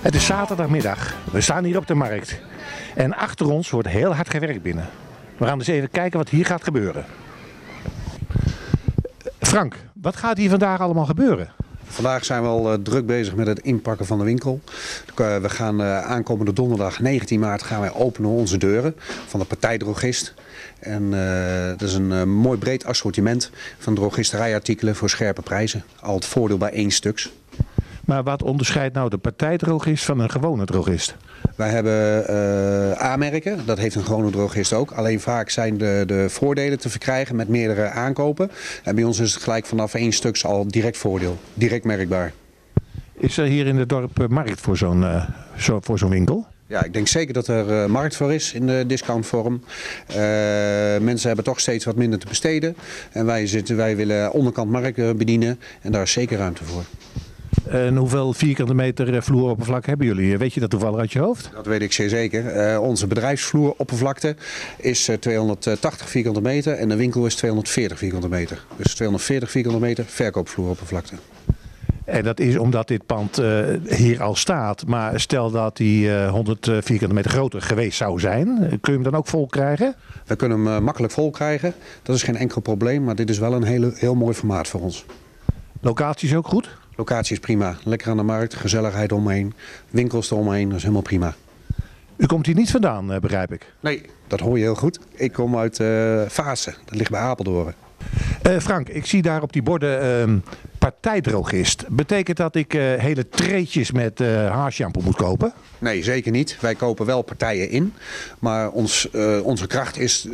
Het is zaterdagmiddag. We staan hier op de markt. En achter ons wordt heel hard gewerkt binnen. We gaan dus even kijken wat hier gaat gebeuren. Frank, wat gaat hier vandaag allemaal gebeuren? Vandaag zijn we al eh, druk bezig met het inpakken van de winkel. Eh, we gaan eh, aankomende donderdag 19 maart gaan wij openen onze deuren van de partijdrogist. En dat is een mooi breed assortiment van drogisterijartikelen voor scherpe prijzen. Al het voordeel bij één stuks. Maar wat onderscheidt nou de partijdrogist van een gewone drogist? Wij hebben eh, aanmerken, dat heeft een gewone drogist ook. Alleen vaak zijn de, de voordelen te verkrijgen met meerdere aankopen. En bij ons is het gelijk vanaf één stuks al direct voordeel, direct merkbaar. Is er hier in het dorp eh, markt voor zo'n eh, zo, voor zo'n winkel? Ja, ik denk zeker dat er markt voor is in de discountvorm. Mensen hebben toch steeds wat minder te besteden. En wij, zitten, wij willen onderkant markt bedienen en daar is zeker ruimte voor. En hoeveel vierkante meter eh, vloeroppervlak hebben jullie? Weet je dat toevallig uit je hoofd? Dat weet ik zeer zeker. Eh, onze bedrijfsvloeroppervlakte is eh, 280 vierkante meter en de winkel is 240 vierkante meter. Dus 240 vierkante meter verkoopvloeroppervlakte. En dat is omdat dit pand eh, hier al staat. Maar stel dat die eh, 100 vierkante meter groter geweest zou zijn. eh, Kun je hem dan ook vol krijgen? We kunnen hem eh, makkelijk vol krijgen. Dat is geen enkel probleem, maar dit is wel een hele, heel mooi formaat voor ons. Locatie is ook goed. Locatie is prima. Lekker aan de markt, gezelligheid omheen, winkels eromheen, dat is helemaal prima. U komt hier niet vandaan, eh, begrijp ik. Nee, dat hoor je heel goed. Ik kom uit Vaassen, dat ligt bij Apeldoorn. Eh, Frank, ik zie daar op die borden ehm partijdrogist. Betekent dat ik hele treetjes met eh haarshampoo moet kopen? Nee, zeker niet. Wij kopen wel partijen in. Maar ons, onze kracht is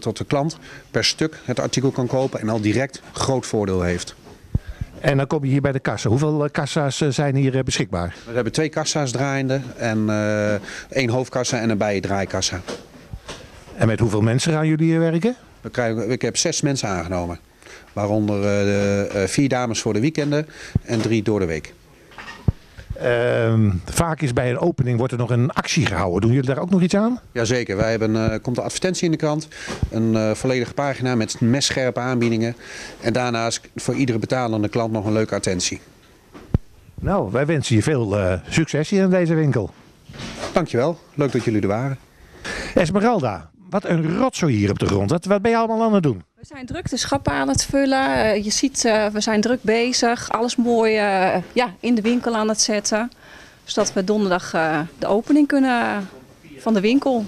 dat de klant per stuk het artikel kan kopen en al direct groot voordeel heeft. En dan kom je hier bij de kassa. Hoeveel eh, kassa's eh, zijn hier eh, beschikbaar? We hebben twee kassa's draaiende en één hoofdkassa en een bijendraaikassa. En met hoeveel mensen gaan jullie hier werken? We krijgen, ik heb zes mensen aangenomen. Waaronder de, vier dames voor de weekenden en drie door de week. Ehm, vaak is bij een opening wordt er nog een actie gehouden. Doen jullie daar ook nog iets aan? Jazeker, wij hebben, eh komt de advertentie in de krant. Een eh, volledige pagina met messcherpe aanbiedingen. En daarnaast voor iedere betalende klant nog een leuke attentie. Nou, wij wensen je veel eh, succes hier in deze winkel. Dankjewel, leuk dat jullie er waren. Esmeralda, wat een rotzooi hier op de grond. Wat, wat ben je allemaal aan het doen? We zijn druk de schappen aan het vullen. Eh, je ziet, eh, we zijn druk bezig. Alles mooi eh, ja, in de winkel aan het zetten. Zodat we donderdag de opening kunnen van de winkel.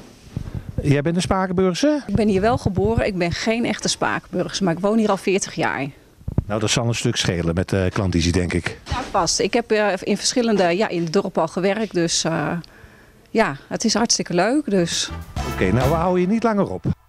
Jij bent een Spakenburgse? Ik ben hier wel geboren. Ik ben geen echte Spakenburgers, maar ik woon hier al 40 jaar. Nou, dat zal een stuk schelen met de klandizie, denk ik. Ja, past. Ik heb in verschillende, ja, in het dorp al gewerkt. Dus ja, het is hartstikke leuk. Dus. Oké, nou we houden je niet langer op.